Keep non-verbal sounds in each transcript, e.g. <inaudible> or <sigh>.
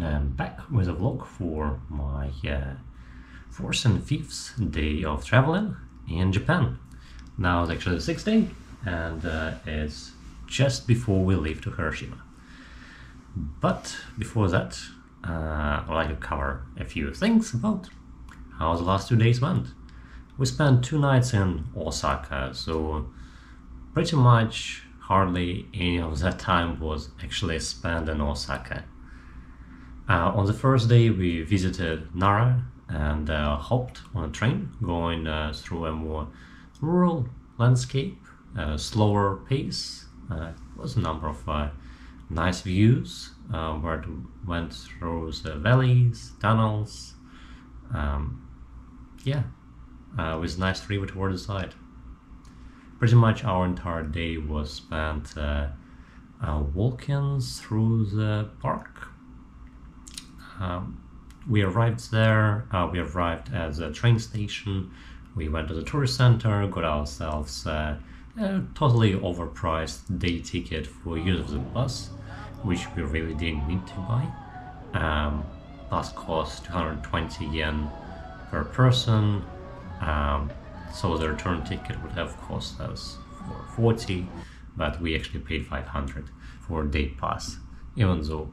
and back with a vlog for my uh, fourth and fifth day of traveling in Japan. Now it's actually the sixth day and uh, it's just before we leave to Hiroshima. But before that, uh, I'd like to cover a few things about how the last two days went. We spent two nights in Osaka, so pretty much hardly any of that time was actually spent in Osaka. Uh, on the first day, we visited Nara and uh, hopped on a train going uh, through a more rural landscape, slower pace. Uh, was a number of uh, nice views uh, where it went through the valleys, tunnels. Um, yeah, with nice river toward the side. Pretty much our entire day was spent walking through the park um, we arrived there, uh, we arrived at the train station, we went to the tourist center, got ourselves uh, a totally overpriced day ticket for use of the bus, which we really didn't need to buy. Um, bus cost 220 yen per person, um, so the return ticket would have cost us for 40, but we actually paid 500 for a day pass, even though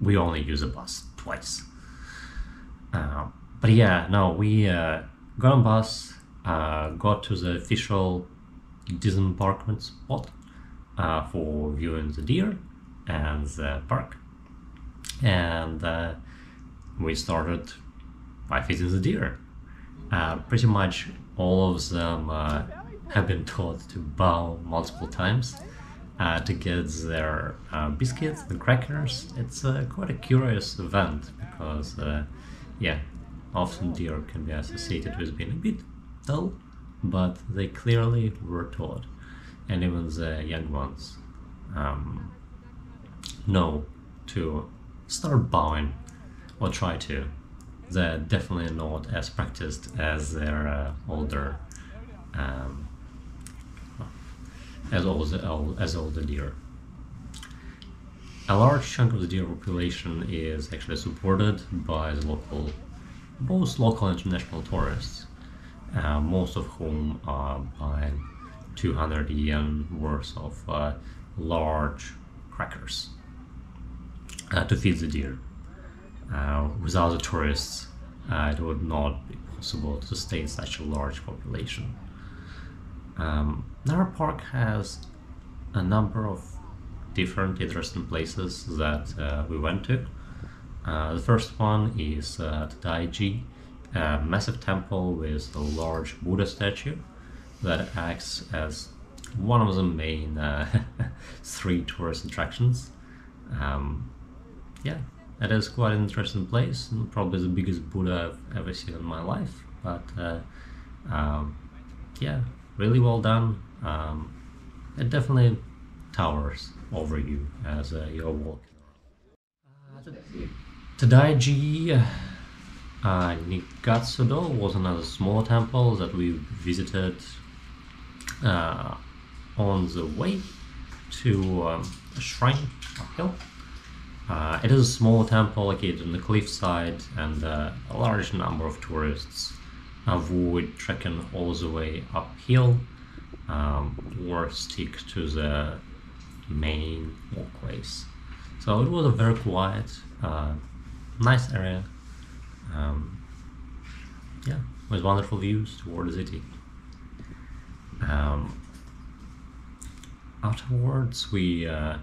we only use a bus twice. Uh, but yeah, no, we uh, got on bus, uh, got to the official disembarkment spot uh, for viewing the deer and the park, and uh, we started by feeding the deer. Pretty much all of them have been taught to bow multiple times uh, to get their uh, biscuits, the crackers. It's uh, quite a curious event because, uh, yeah, often deer can be associated with being a bit dull, but they clearly were taught, and even the young ones um, know to start bowing or try to. They're definitely not as practiced as their uh, older um, as old as old the deer. A large chunk of the deer population is actually supported by the local, both local and international tourists, uh, most of whom are buying 200 yen worth of uh, large crackers uh, to feed the deer. Uh, without the tourists, uh, it would not be possible to sustain such a large population. Um, Nara Park has a number of different interesting places that uh, we went to. Uh, the first one is uh, Todaiji, a massive temple with a large Buddha statue that acts as one of the main uh, <laughs> three tourist attractions. Um, yeah, it is quite an interesting place, and probably the biggest Buddha I've ever seen in my life. But uh, um, yeah, really well done. Um, it definitely towers over you as uh, you're walking. Uh, Todaiji uh, Nigatsudo was another small temple that we visited uh, on the way to um, a shrine uphill. Uh, it is a small temple located on the cliffside and uh, a large number of tourists avoid trekking all the way uphill um, or stick to the main walkways. So it was a very quiet, uh, nice area. Um, yeah, with wonderful views toward the city. Um, afterwards, we uh,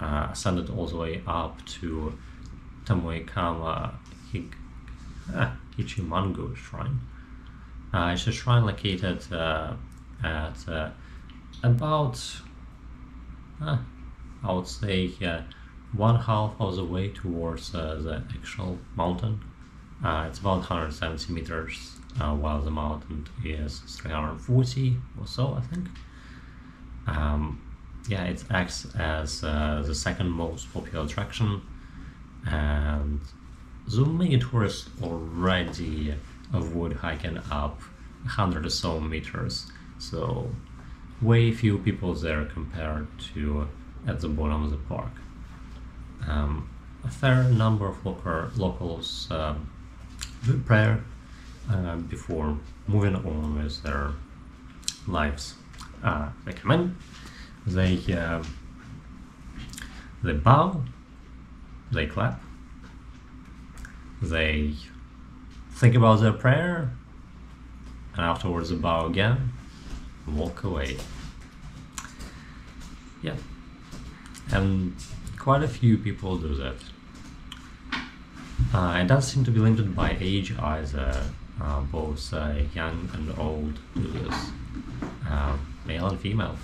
uh, ascended all the way up to Tamukeyama Hig- ah, Hachimangu Shrine. Uh, it's a shrine located uh, at uh, about, uh, I would say, one half of the way towards uh, the actual mountain. Uh, it's about 170 meters, uh, while the mountain is 340 or so, I think. Um, yeah, it acts as the second most popular attraction, and the many tourists already avoid hiking up 100 or so meters. So way few people there compared to at the bottom of the park. Um, a fair number of local, locals um, do prayer uh, before moving on with their lives. Uh, they come in, they uh, they bow, they clap, they think about their prayer, and afterwards bow again, walk away. Yeah, and quite a few people do that. Uh, it does seem to be limited by age either. Uh, both uh, young and old do this, uh, male and female.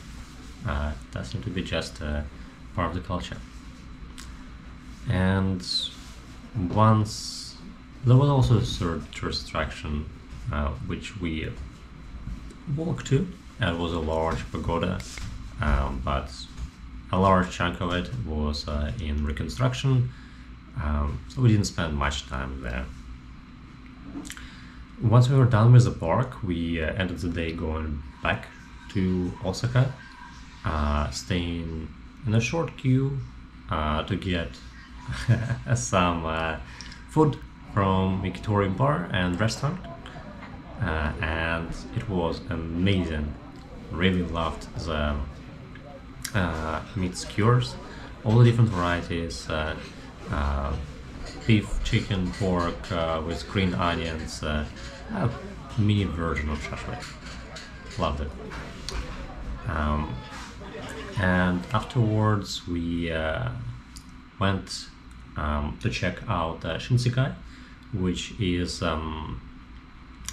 Uh, does seem to be just uh, part of the culture. And once there was also a third tourist attraction, uh, which we walked to. It was a large pagoda, um, but a large chunk of it was uh, in reconstruction, um, so we didn't spend much time there. Once we were done with the park, we uh, ended the day going back to Osaka, uh, staying in a short queue uh, to get <laughs> some uh, food from Victorian Bar and Restaurant, uh, and it was amazing. Really loved the uh, meat skewers, all the different varieties. Uh, uh, beef, chicken, pork uh, with green onions, uh, a mini version of shashlik. Loved it. Um, and afterwards, we went um, to check out uh, Shinsekai, which is um,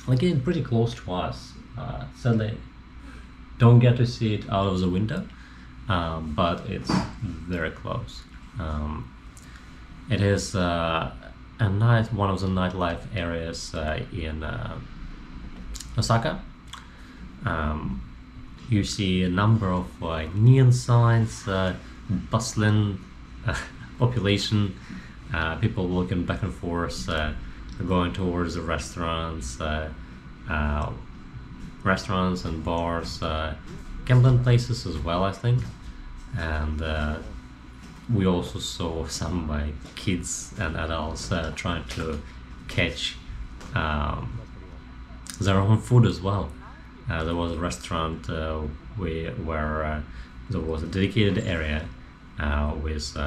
getting pretty close to us. Uh, sadly, don't get to see it out of the window, um, but it's very close. Um, it is uh, a night, one of the nightlife areas uh, in uh, Osaka. Um, you see a number of uh, neon signs, bustling <laughs> population, people walking back and forth, going towards the restaurants, uh, uh, restaurants and bars, uh, gambling places as well, I think. And uh, we also saw some uh, kids and adults uh, trying to catch um, their own food as well. There was a restaurant we, where uh, there was a dedicated area with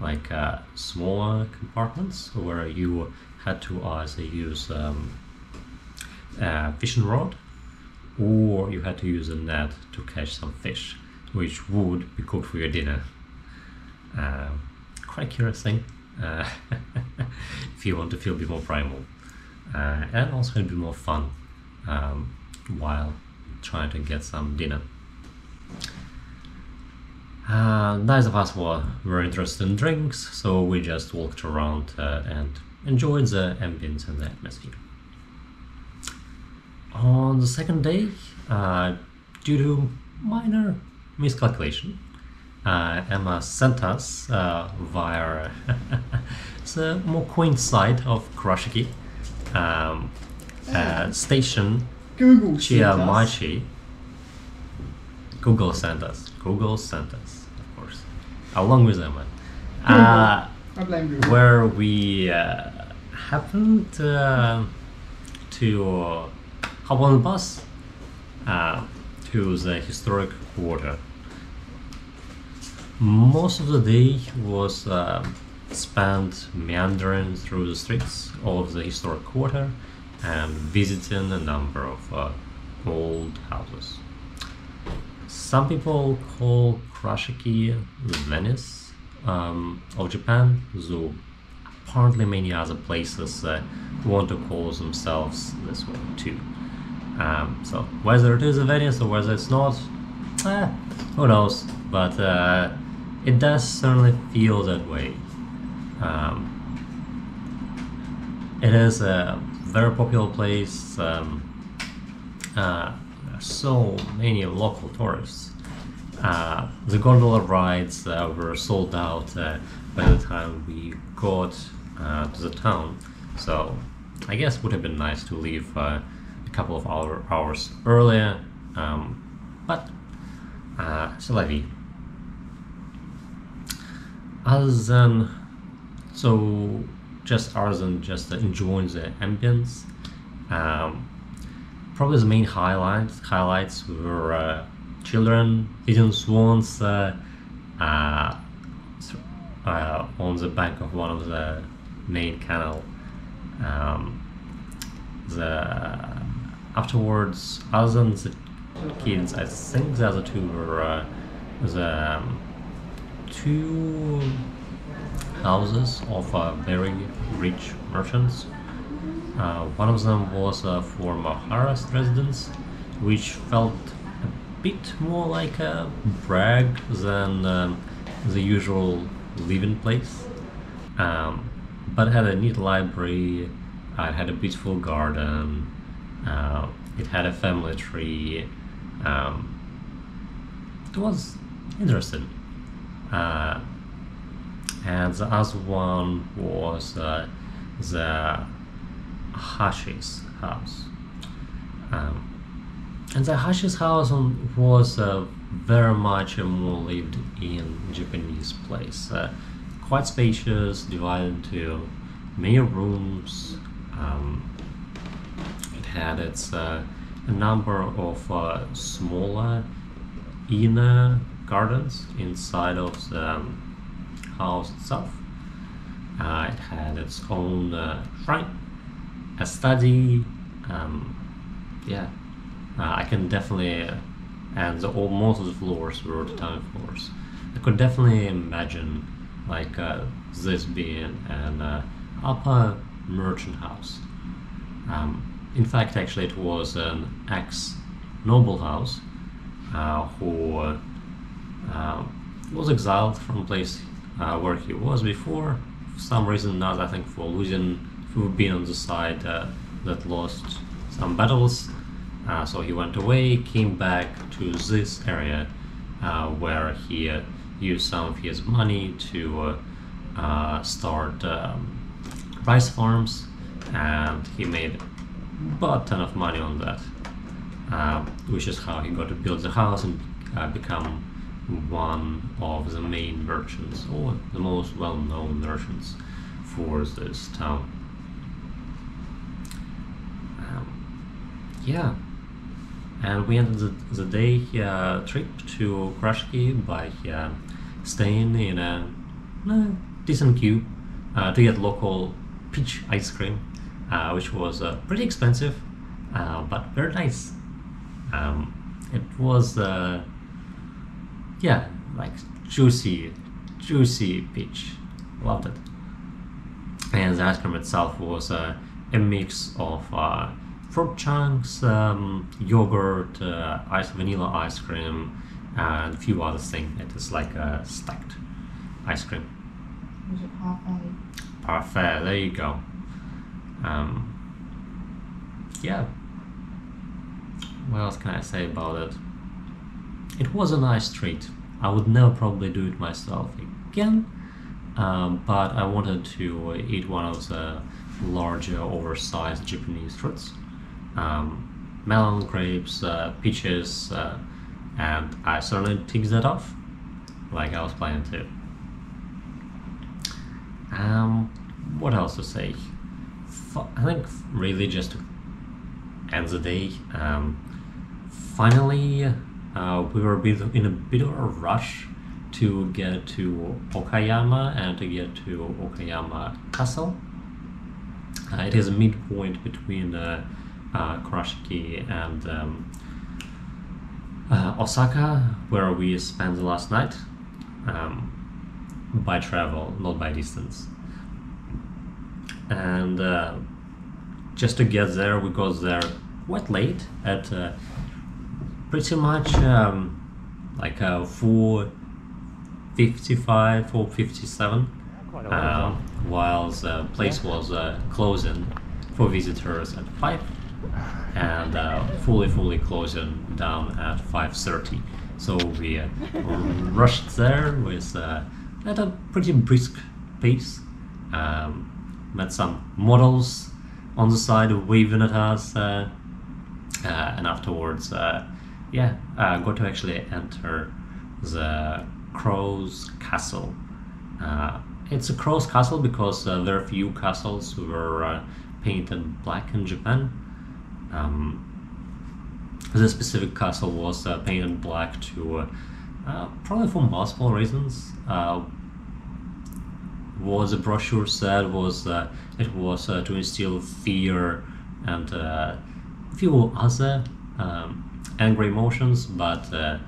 like smaller compartments where you had to either use um, a fishing rod or you had to use a net to catch some fish, which would be cooked for your dinner. Uh, quite a curious thing uh, <laughs> if you want to feel a bit more primal uh, and also a bit more fun um, while trying to get some dinner. Uh, neither of us were very interested in drinks, so we just walked around uh, and enjoyed the ambience and the atmosphere. On the second day, uh, due to minor miscalculation, uh, Emma sent us uh, via <laughs> the more quaint site of Kurashiki um, uh, station Google sent us. Chiamachi. Google sent us. Google sent us, of course, along with Emma. <laughs> Uh, I blame Google. where we uh, happened uh, to uh, hop on the bus uh, to the historic quarter. Most of the day was um spent meandering through the streets of the historic quarter and visiting a number of uh, old houses. Some people call Kurashiki the Venice um, of Japan, though apparently many other places uh, want to call themselves this way too. Um, so whether it is a Venice or whether it's not, eh, who knows? But uh, it does certainly feel that way. Um, it is a very popular place. Um, uh, so many local tourists. Uh, the gondola rides uh, were sold out uh, by the time we got uh, to the town, so I guess it would have been nice to leave uh, a couple of hour, hours earlier, um, but uh, c'est la vie. Other than so just Arzen just enjoying the ambience. Um, probably the main highlights highlights were children eating swans uh, uh, uh, on the bank of one of the main canal. Um, the afterwards, other than the kids, I think the other two were uh, the um, two houses of uh, very rich merchants. Uh, one of them was uh, for Mahara's residence, which felt a bit more like a brag than um, the usual living place. Um, but had a neat library, uh, it had a beautiful garden, uh, it had a family tree. Um, it was interesting. Uh, and the other one was uh, the Hashi's house. Um, and the Hashi's house was uh, very much a more lived in Japanese place. Uh, quite spacious, divided into many rooms. Um, it had its uh, a number of uh, smaller inner gardens inside of the um, house itself. Uh, it had its own uh, shrine, a study. Um, yeah, uh, I can definitely, and the, all, most of the floors were tiny floors. I could definitely imagine like uh, this being an uh, upper merchant house. Um, in fact, actually, it was an ex noble house uh, who uh, was exiled from place uh, where he was before. For some reason not, I think for losing, for being on the side that lost some battles. Uh, so he went away, came back to this area uh, where he uh, used some of his money to uh, start um, rice farms, and he made a ton of money on that, which is how he got to build the house and become one of the main merchants or the most well-known merchants for this town. Um, yeah, and we ended the, the day uh, trip to Kurashiki by uh, staying in a, a decent queue uh, to get local peach ice cream, uh, which was uh, pretty expensive, uh, but very nice. Um, it was yeah, like juicy, juicy peach. Loved it. And the ice cream itself was uh, a mix of fruit chunks, um, yogurt, uh, ice vanilla ice cream, and a few other things. It is like a stacked ice cream. Was it parfait? Parfait. There you go. Um, yeah. What else can I say about it? It was a nice treat. I would never probably do it myself again, um, but I wanted to eat one of the larger, oversized Japanese fruits. Um, melon, grapes, uh, peaches, uh, and I certainly ticked that off, like I was planning to. Um, what else to say? I think really just to end the day. Um, finally, uh, we were in a bit of a rush to get to Okayama and to get to Okayama Castle. Uh, it is a midpoint between uh, uh, Kurashiki and um, uh, Osaka, where we spent the last night um, by travel, not by distance. And uh, just to get there, we got there quite late at uh, pretty much um, like a 455 457 uh, while the place was uh, closing for visitors at 5 and uh, fully fully closing down at 5.30 so we uh, rushed there with uh, at a pretty brisk pace. Um, met some models on the side waving at us uh, and afterwards yeah, uh, got to actually enter the Crow's Castle, uh, it's a Crow's castle because uh, very few castles who were uh, painted black in Japan. Um, this specific castle was uh, painted black to uh, uh, probably for multiple reasons. Uh, what the brochure said was it was uh, to instill fear and uh, few other um, angry emotions, but the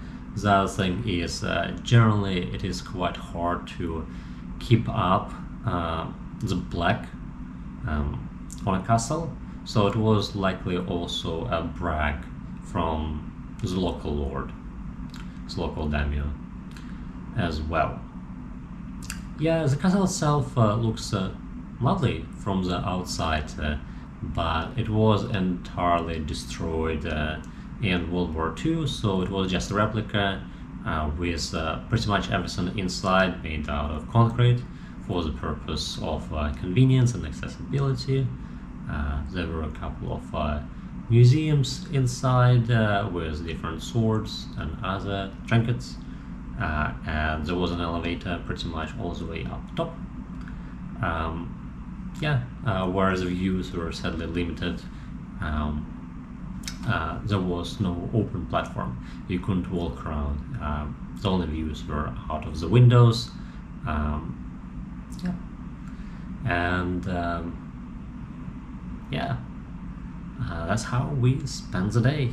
other thing is generally it is quite hard to keep up the black um, on a castle, so it was likely also a brag from the local lord, the local daimyo, as well. Yeah, the castle itself uh, looks uh, lovely from the outside, uh, but it was entirely destroyed uh, in World War II, so it was just a replica uh, with uh, pretty much everything inside made out of concrete for the purpose of convenience and accessibility. Uh, there were a couple of uh, museums inside uh, with different swords and other trinkets, uh, and there was an elevator pretty much all the way up top. Um, yeah, uh, whereas the views were sadly limited. Um, uh, there was no open platform. You couldn't walk around. Um, the only views were out of the windows. Um, yeah, and um, yeah, uh, that's how we spend the day.